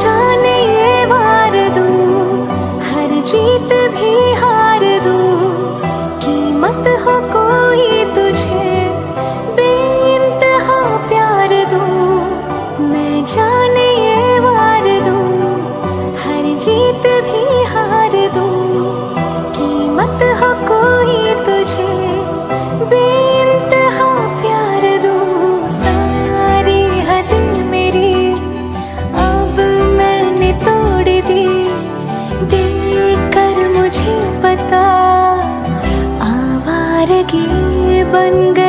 जाने ये बार दू हर जीत भी बन गई